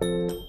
Música